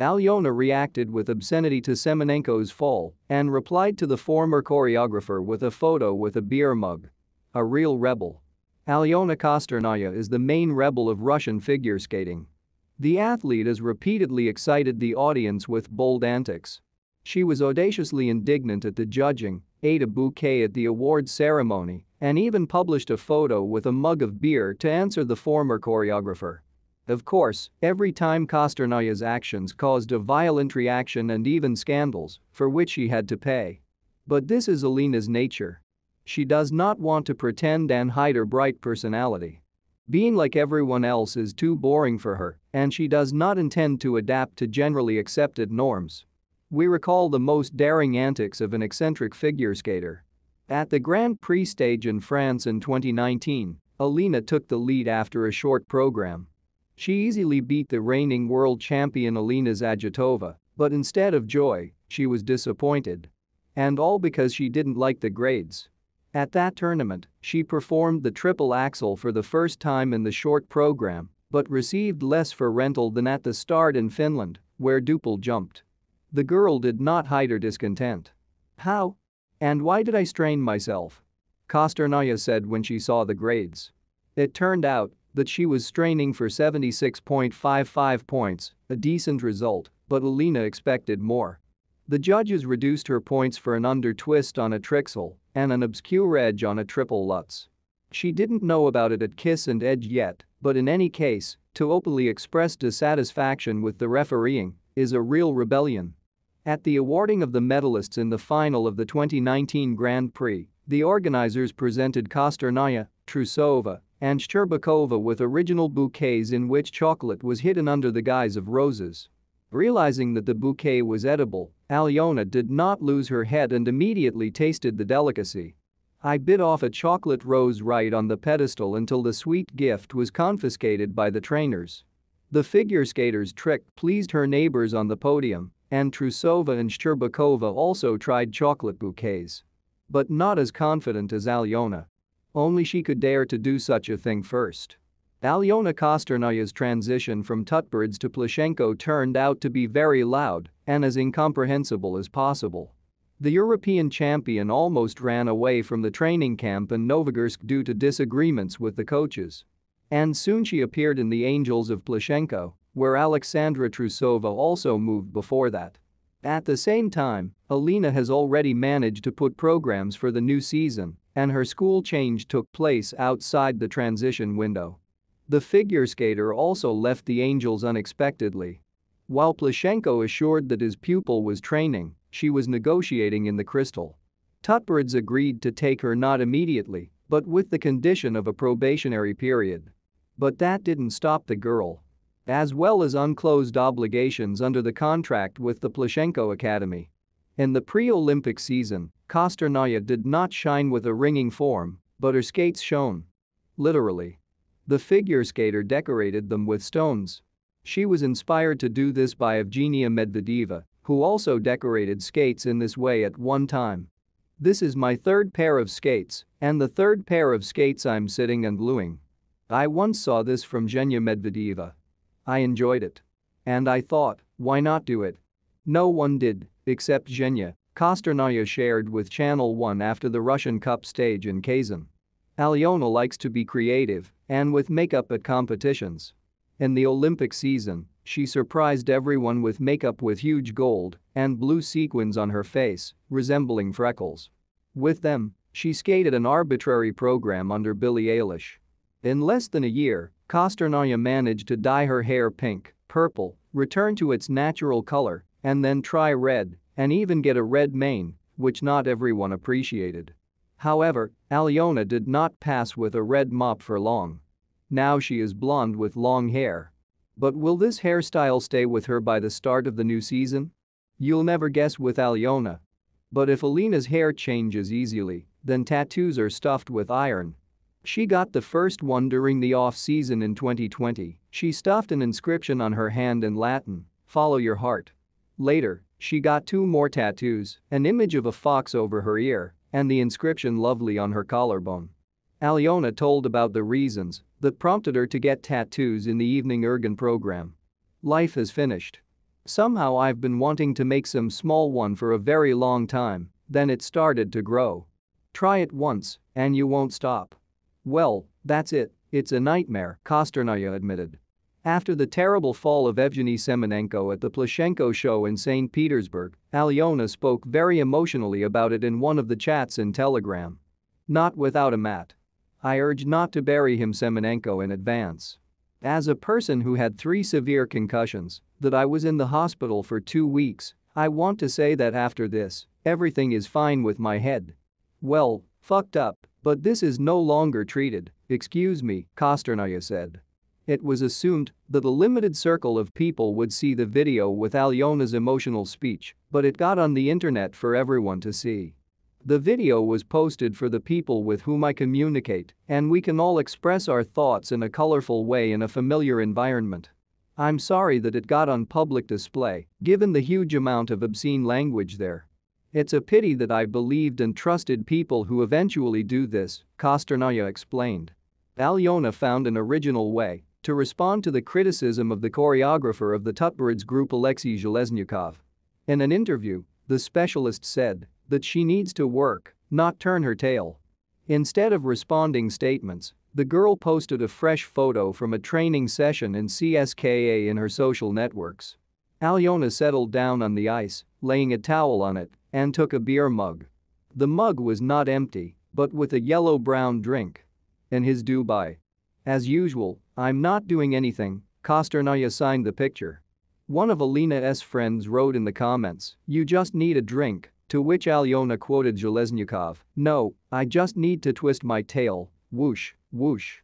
Alyona reacted with obscenity to Semenenko's fall and replied to the former choreographer with a photo with a beer mug. A real rebel. Alyona Kostornaya is the main rebel of Russian figure skating. The athlete has repeatedly excited the audience with bold antics. She was audaciously indignant at the judging, ate a bouquet at the awards ceremony, and even published a photo with a mug of beer to answer the former choreographer. Of course, every time Kostornaya's actions caused a violent reaction and even scandals, for which she had to pay. But this is Alina's nature. She does not want to pretend and hide her bright personality. Being like everyone else is too boring for her, and she does not intend to adapt to generally accepted norms. We recall the most daring antics of an eccentric figure skater. At the Grand Prix stage in France in 2019, Alina took the lead after a short program. She easily beat the reigning world champion Alina Zagitova, but instead of joy, she was disappointed. And all because she didn't like the grades. At that tournament, she performed the triple axel for the first time in the short program, but received less for rental than at the start in Finland, where Duple jumped. The girl did not hide her discontent. How? And why did I strain myself? Kostornaya said when she saw the grades. It turned out that she was straining for 76.55 points, a decent result, but Alina expected more. The judges reduced her points for an under twist on a trixel and an obscure edge on a triple Lutz. She didn't know about it at Kiss and Edge yet, but in any case, to openly express dissatisfaction with the refereeing is a real rebellion. At the awarding of the medalists in the final of the 2019 Grand Prix, the organizers presented Kostornaya, Trusova, and Shcherbakova with original bouquets in which chocolate was hidden under the guise of roses. Realizing that the bouquet was edible, Alyona did not lose her head and immediately tasted the delicacy. I bit off a chocolate rose right on the pedestal until the sweet gift was confiscated by the trainers. The figure skater's trick pleased her neighbors on the podium, and Trusova and Shcherbakova also tried chocolate bouquets. But not as confident as Alyona. Only she could dare to do such a thing first. Alyona Kostornaya's transition from Tutberidze to Plushenko turned out to be very loud and as incomprehensible as possible. The European champion almost ran away from the training camp in Novogorsk due to disagreements with the coaches. And soon she appeared in the Angels of Plushenko, where Alexandra Trusova also moved before that. At the same time, Alina has already managed to put programs for the new season, and her school change took place outside the transition window. The figure skater also left the Angels unexpectedly. While Plushenko assured that his pupil was training, she was negotiating in the crystal. Tutberidze agreed to take her not immediately, but with the condition of a probationary period. But that didn't stop the girl. As well as unclosed obligations under the contract with the Plushenko Academy. In the pre-Olympic season, Kostornaya did not shine with a ringing form, but her skates shone. Literally. The figure skater decorated them with stones. She was inspired to do this by Evgenia Medvedeva, who also decorated skates in this way at one time. This is my third pair of skates, and the third pair of skates I'm sitting and gluing. I once saw this from Zhenya Medvedeva. I enjoyed it. And I thought, why not do it? No one did, except Zhenya, Kostornaya shared with Channel 1 after the Russian Cup stage in Kazan. Alyona likes to be creative and with makeup at competitions. In the Olympic season, she surprised everyone with makeup with huge gold and blue sequins on her face, resembling freckles. With them, she skated an arbitrary program under Billie Eilish. In less than a year, Kostornaya managed to dye her hair pink, purple, return to its natural color, and then try red, and even get a red mane, which not everyone appreciated. However, Alyona did not pass with a red mop for long. Now she is blonde with long hair. But will this hairstyle stay with her by the start of the new season? You'll never guess with Alyona. But if Alina's hair changes easily, then tattoos are stuffed with iron. She got the first one during the off-season in 2020, she stuffed an inscription on her hand in Latin, follow your heart. Later, she got two more tattoos, an image of a fox over her ear and the inscription lovely on her collarbone. Alyona told about the reasons that prompted her to get tattoos in the evening Urgant program. Life is finished. Somehow I've been wanting to make some small one for a very long time, then it started to grow. Try it once, and you won't stop. Well, that's it, it's a nightmare, Kostornaya admitted. After the terrible fall of Evgeny Semenenko at the Plushenko show in St. Petersburg, Alyona spoke very emotionally about it in one of the chats in Telegram. Not without a mat. I urge not to bury him Semenenko in advance. As a person who had three severe concussions, that I was in the hospital for two weeks, I want to say that after this, everything is fine with my head. Well, fucked up, but this is no longer treated, excuse me, Kostornaya said. It was assumed that a limited circle of people would see the video with Alyona's emotional speech, but it got on the internet for everyone to see. The video was posted for the people with whom I communicate, and we can all express our thoughts in a colorful way in a familiar environment. I'm sorry that it got on public display, given the huge amount of obscene language there. It's a pity that I believed and trusted people who eventually do this, Kostornaya explained. Alyona found an original way to respond to the criticism of the choreographer of the Tutberidze group Alexei Zheleznyakov. In an interview, the specialist said that she needs to work, not turn her tail. Instead of responding statements, the girl posted a fresh photo from a training session in CSKA in her social networks. Alyona settled down on the ice, laying a towel on it, and took a beer mug. The mug was not empty, but with a yellow-brown drink. In his Dubai. As usual, I'm not doing anything, Kostornaya signed the picture. One of Alina's friends wrote in the comments, you just need a drink, to which Alyona quoted Zheleznyakov, no, I just need to twist my tail, whoosh, whoosh.